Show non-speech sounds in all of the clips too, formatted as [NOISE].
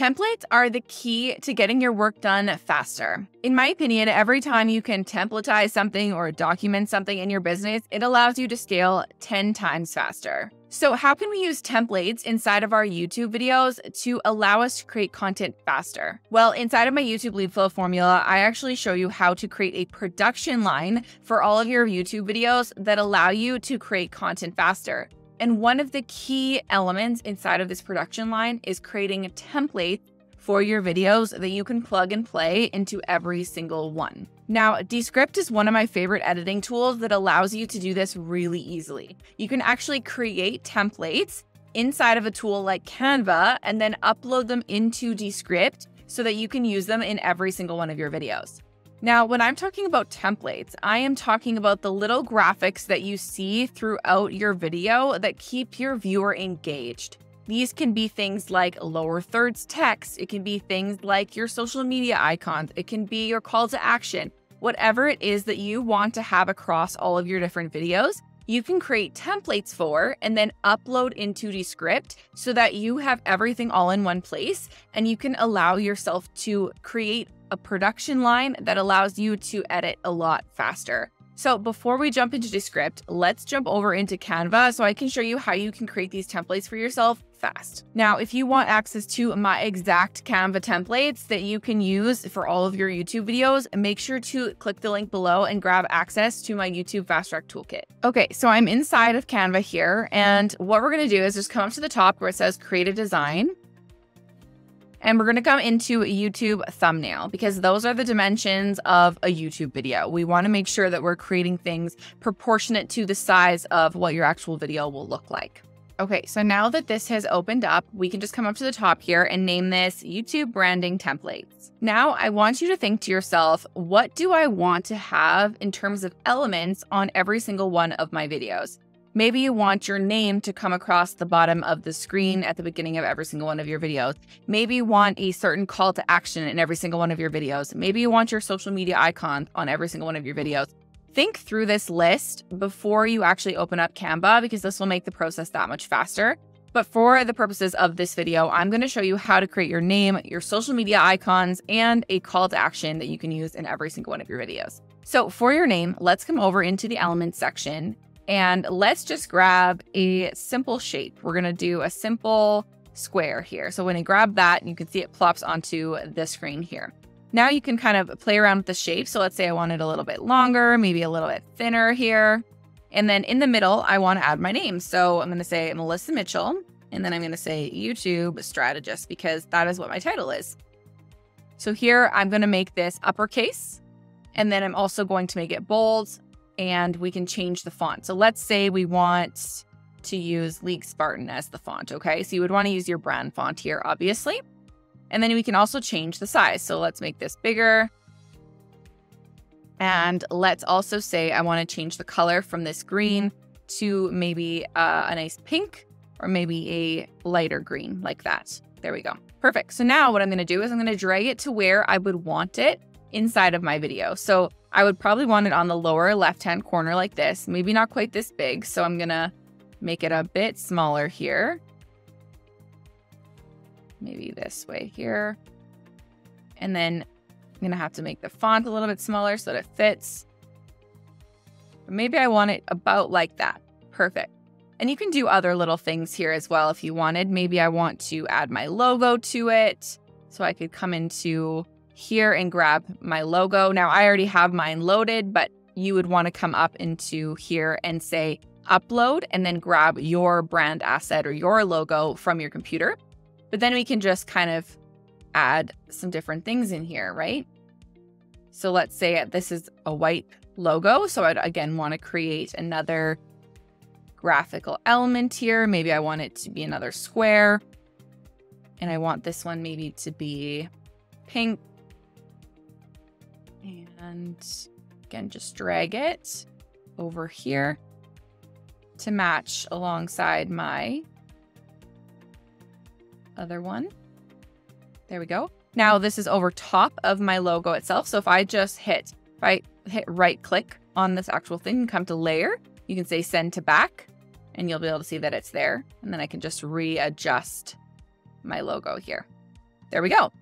Templates are the key to getting your work done faster. In my opinion, every time you can templatize something or document something in your business, it allows you to scale 10 times faster. So, how can we use templates inside of our YouTube videos to allow us to create content faster? Well, inside of my YouTube lead flow formula, I actually show you how to create a production line for all of your YouTube videos that allow you to create content faster. And one of the key elements inside of this production line is creating a template for your videos that you can plug and play into every single one. Now, Descript is one of my favorite editing tools that allows you to do this really easily. You can actually create templates inside of a tool like Canva and then upload them into Descript so that you can use them in every single one of your videos. Now, when I'm talking about templates, I am talking about the little graphics that you see throughout your video that keep your viewer engaged. These can be things like lower thirds text, it can be things like your social media icons, it can be your call to action. Whatever it is that you want to have across all of your different videos, you can create templates for and then upload into Descript so that you have everything all in one place and you can allow yourself to create a production line that allows you to edit a lot faster. So before we jump into Descript, let's jump over into Canva so I can show you how you can create these templates for yourself fast. Now, if you want access to my exact Canva templates that you can use for all of your YouTube videos, make sure to click the link below and grab access to my YouTube Fast Track Toolkit. Okay, so I'm inside of Canva here, and what we're gonna do is just come up to the top where it says create a design. And we're going to come into YouTube thumbnail because those are the dimensions of a YouTube video. We want to make sure that we're creating things proportionate to the size of what your actual video will look like. Okay, so now that this has opened up, we can just come up to the top here and name this YouTube branding templates. Now I want you to think to yourself, what do I want to have in terms of elements on every single one of my videos? Maybe you want your name to come across the bottom of the screen at the beginning of every single one of your videos. Maybe you want a certain call to action in every single one of your videos. Maybe you want your social media icon on every single one of your videos. Think through this list before you actually open up Canva because this will make the process that much faster. But for the purposes of this video, I'm going to show you how to create your name, your social media icons, and a call to action that you can use in every single one of your videos. So for your name, let's come over into the elements section and let's just grab a simple shape. We're to do a simple square here. So when I grab that, you can see it plops onto the screen here. Now you can kind of play around with the shape. So let's say I want it a little bit longer, maybe a little bit thinner here. And then in the middle, I want to add my name. So I'm to say Melissa Mitchell, and then I'm to say YouTube strategist because that is what my title is. So here I'm to make this uppercase, and then I'm also going to make it bold, and we can change the font. So let's say we want to use League Spartan as the font, okay? So you would want to use your brand font here, obviously. And then we can also change the size. So let's make this bigger. And let's also say I want to change the color from this green to maybe uh, a nice pink or maybe a lighter green like that. There we go. Perfect. So now what I'm going to do is I'm going to drag it to where I would want it inside of my video. So I would probably want it on the lower left-hand corner like this, maybe not quite this big. So I'm gonna make it a bit smaller here. Maybe this way here. And then I'm gonna have to make the font a little bit smaller so that it fits. maybe I want it about like that. Perfect. And you can do other little things here as well if you wanted. Maybe I want to add my logo to it. So I could come into here and grab my logo. Now I already have mine loaded, but you would want to come up into here and say upload and then grab your brand asset or your logo from your computer. But then we can just kind of add some different things in here, right? So let's say this is a white logo. So I'd again want to create another graphical element here. Maybe I want it to be another square. And I want this one maybe to be pink and again, just drag it over here to match alongside my other one. There we go. Now this is over top of my logo itself. So if I just hit, if I hit right click on this actual thing come to layer, you can say send to back and you'll be able to see that it's there. And then I can just readjust my logo here. There we go.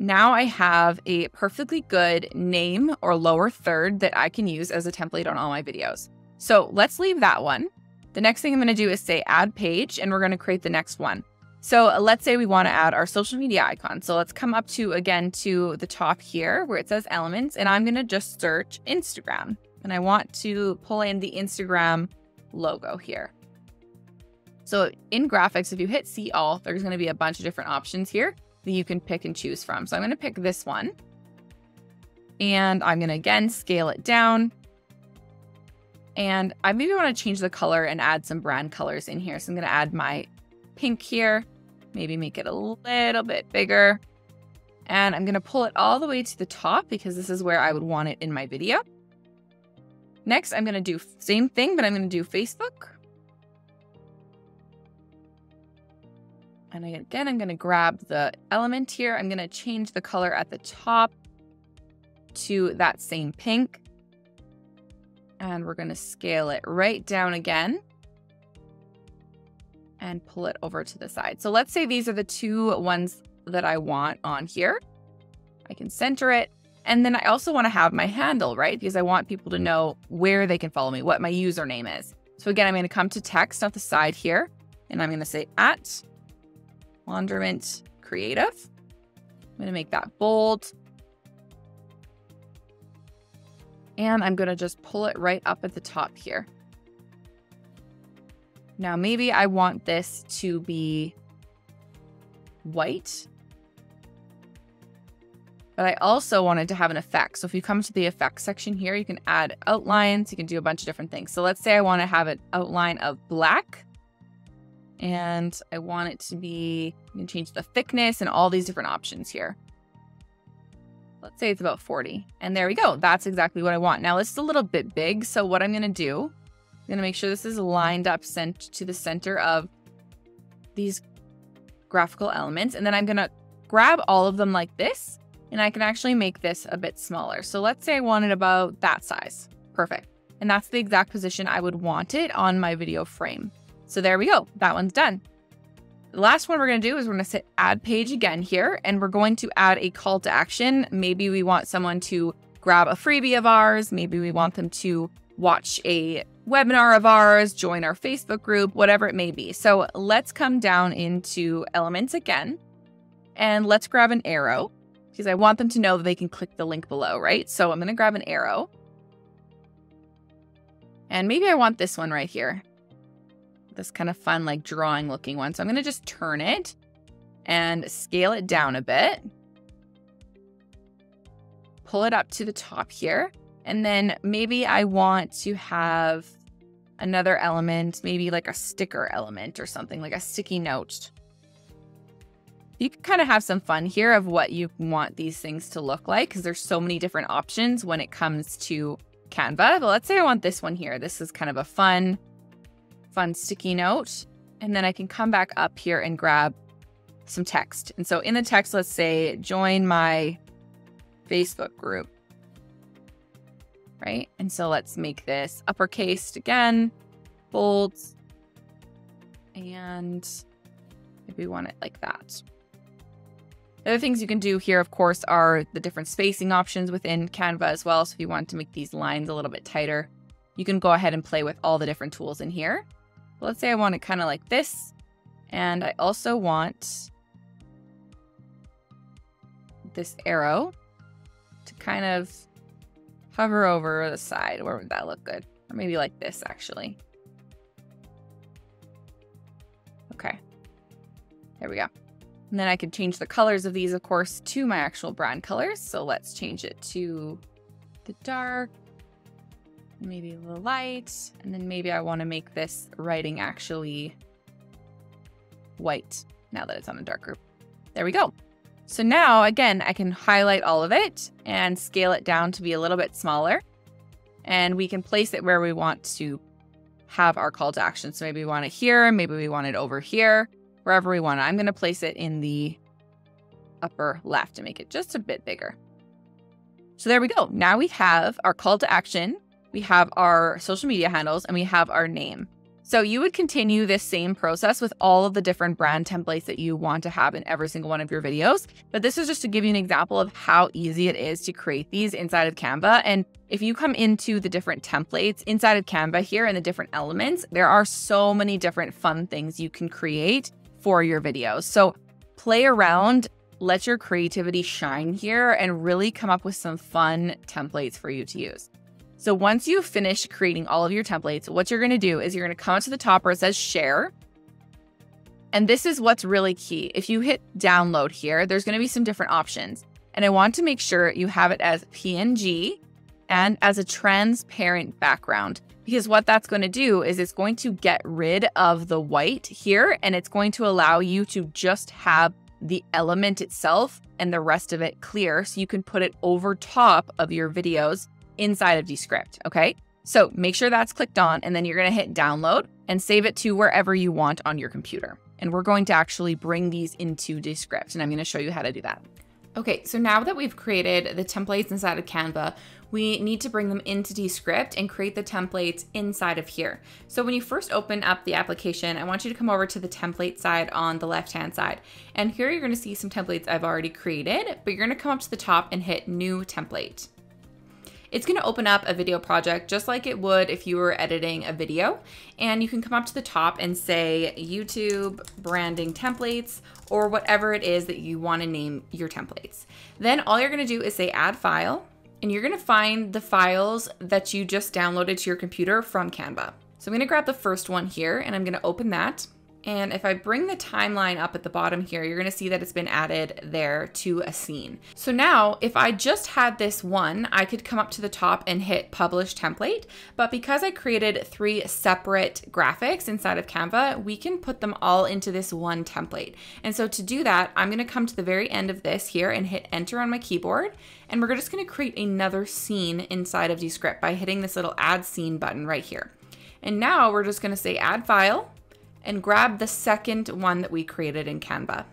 Now I have a perfectly good name or lower third that I can use as a template on all my videos. So let's leave that one. The next thing I'm going to do is say add page and we're going to create the next one. So let's say we want to add our social media icon. So let's come up to again to the top here where it says elements and I'm going to just search Instagram. And I want to pull in the Instagram logo here. So in graphics, if you hit see all, there's going to be a bunch of different options here that you can pick and choose from. So I'm going to pick this one and I'm going to again scale it down. And I maybe want to change the color and add some brand colors in here. So I'm going to add my pink here, maybe make it a little bit bigger. And I'm going to pull it all the way to the top because this is where I would want it in my video. Next, I'm going to do same thing, but I'm going to do Facebook. And again, I'm going to grab the element here. I'm going to change the color at the top to that same pink. And we're going to scale it right down again and pull it over to the side. So let's say these are the two ones that I want on here. I can center it. And then I also want to have my handle, right? Because I want people to know where they can follow me, what my username is. So again, I'm going to come to text on the side here, and I'm going to say at Wandermint Creative. I'm going to make that bold. And I'm going to just pull it right up at the top here. Now, maybe I want this to be white. But I also wanted to have an effect. So if you come to the effects section here, you can add outlines. You can do a bunch of different things. So let's say I want to have an outline of black. And I want it to be, you can change the thickness and all these different options here. Let's say it's about 40. And there we go. That's exactly what I want. Now, this is a little bit big. So what I'm going to do I'm going to make sure this is lined up sent to the center of these graphical elements. And then I'm going to grab all of them like this, and I can actually make this a bit smaller. So let's say I want it about that size. Perfect. And that's the exact position I would want it on my video frame. So there we go. That one's done. The last one we're going to do is we're going to hit add page again here, and we're going to add a call to action. Maybe we want someone to grab a freebie of ours. Maybe we want them to watch a webinar of ours, join our Facebook group, whatever it may be. So let's come down into elements again and let's grab an arrow because I want them to know that they can click the link below, right? So I'm going to grab an arrow. And maybe I want this one right here. This kind of fun, like drawing looking one. So I'm going to just turn it and scale it down a bit. Pull it up to the top here. And then maybe I want to have another element, maybe like a sticker element or something, like a sticky note. You can kind of have some fun here of what you want these things to look like because there's so many different options when it comes to Canva. But let's say I want this one here. This is kind of a fun, fun sticky note. And then I can come back up here and grab some text. And so in the text, let's say, join my Facebook group right? And so let's make this uppercased again, bold, and maybe we want it like that. The other things you can do here, of course, are the different spacing options within Canva as well. So if you want to make these lines a little bit tighter, you can go ahead and play with all the different tools in here. Let's say I want it kind of like this. And I also want this arrow to kind of hover over the side. Where would that look good? Or maybe like this, actually. Okay. There we go. And then I could change the colors of these, of course, to my actual brand colors. So let's change it to the dark, maybe the light, and then maybe I want to make this writing actually white now that it's on a dark group. There we go. So now, again, I can highlight all of it and scale it down to be a little bit smaller. And we can place it where we want to have our call to action. So maybe we want it here, maybe we want it over here, wherever we want it. I'm going to place it in the upper left to make it just a bit bigger. So there we go. Now we have our call to action, we have our social media handles, and we have our name. So you would continue this same process with all of the different brand templates that you want to have in every single one of your videos. But this is just to give you an example of how easy it is to create these inside of Canva. And if you come into the different templates inside of Canva here and the different elements, there are so many different fun things you can create for your videos. So play around, let your creativity shine here, and really come up with some fun templates for you to use. So once you've finished creating all of your templates, what you're going to do is you're going to come to the top where it says share. And this is what's really key. If you hit download here, there's going to be some different options. And I want to make sure you have it as PNG and as a transparent background because what that's going to do is it's going to get rid of the white here and it's going to allow you to just have the element itself and the rest of it clear so you can put it over top of your videos inside of Descript. Okay. So make sure that's clicked on, and then you're going to hit download and save it to wherever you want on your computer. And we're going to actually bring these into Descript, and I'm going to show you how to do that. Okay, so now that we've created the templates inside of Canva, we need to bring them into Descript and create the templates inside of here. So when you first open up the application, I want you to come over to the template side on the left-hand side. And here you're gonna see some templates I've already created, but you're gonna come up to the top and hit New Template. It's going to open up a video project just like it would if you were editing a video. And you can come up to the top and say YouTube branding templates or whatever it is that you want to name your templates. Then all you're going to do is say add file and you're going to find the files that you just downloaded to your computer from Canva. So I'm going to grab the first one here and I'm going to open that. And if I bring the timeline up at the bottom here, you're gonna see that it's been added there to a scene. So now if I just had this one, I could come up to the top and hit publish template. But because I created three separate graphics inside of Canva, we can put them all into this one template. And so to do that, I'm gonna come to the very end of this here and hit enter on my keyboard. And we're just gonna create another scene inside of Descript by hitting this little add scene button right here. And now we're just gonna say add file and grab the second one that we created in Canva.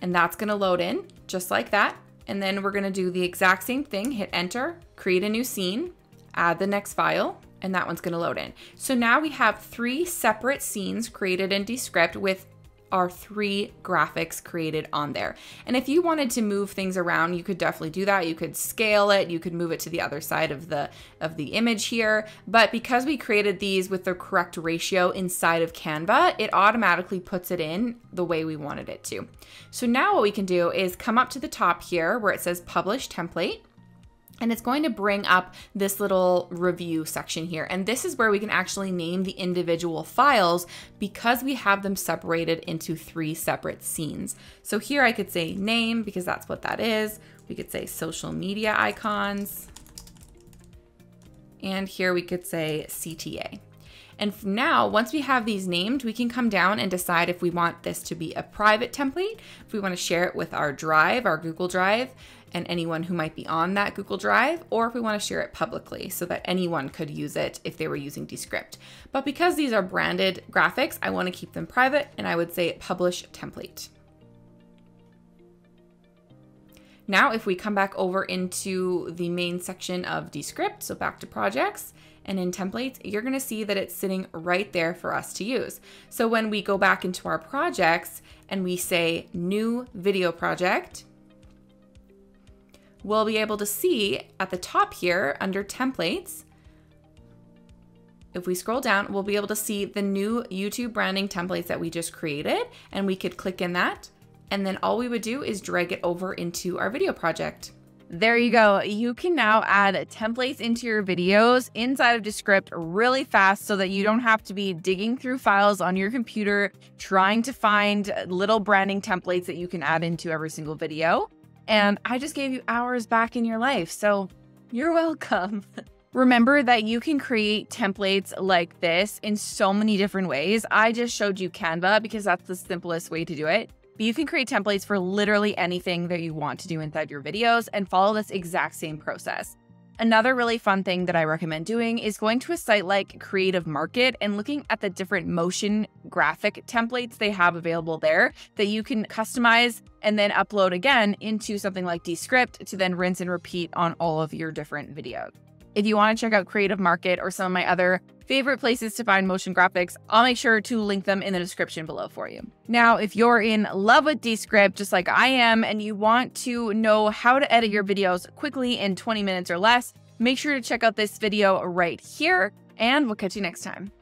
And that's gonna load in just like that. And then we're gonna do the exact same thing, hit enter, create a new scene, add the next file, and that one's gonna load in. So now we have three separate scenes created in Descript with are three graphics created on there. And if you wanted to move things around, you could definitely do that. You could scale it, you could move it to the other side of the of the image here. But because we created these with the correct ratio inside of Canva, it automatically puts it in the way we wanted it to. So now what we can do is come up to the top here where it says publish template and it's going to bring up this little review section here. And this is where we can actually name the individual files because we have them separated into three separate scenes. So here I could say name because that's what that is. We could say social media icons. And here we could say CTA. And now, once we have these named, we can come down and decide if we want this to be a private template, if we want to share it with our drive, our Google Drive, and anyone who might be on that Google Drive, or if we want to share it publicly so that anyone could use it if they were using Descript. But because these are branded graphics, I want to keep them private and I would say publish template. Now, if we come back over into the main section of Descript, so back to projects, and in templates, you're gonna see that it's sitting right there for us to use. So when we go back into our projects and we say new video project, we'll be able to see at the top here under templates, if we scroll down, we'll be able to see the new YouTube branding templates that we just created and we could click in that. And then all we would do is drag it over into our video project. There you go. You can now add templates into your videos inside of Descript really fast so that you don't have to be digging through files on your computer trying to find little branding templates that you can add into every single video. And I just gave you hours back in your life. So you're welcome. [LAUGHS] Remember that you can create templates like this in so many different ways. I just showed you Canva because that's the simplest way to do it. But you can create templates for literally anything that you want to do inside your videos and follow this exact same process. Another really fun thing that I recommend doing is going to a site like Creative Market and looking at the different motion graphic templates they have available there that you can customize and then upload again into something like Descript to then rinse and repeat on all of your different videos. If you want to check out Creative Market or some of my other favorite places to find motion graphics, I'll make sure to link them in the description below for you. Now, if you're in love with Descript, just like I am, and you want to know how to edit your videos quickly in 20 minutes or less, make sure to check out this video right here, and we'll catch you next time.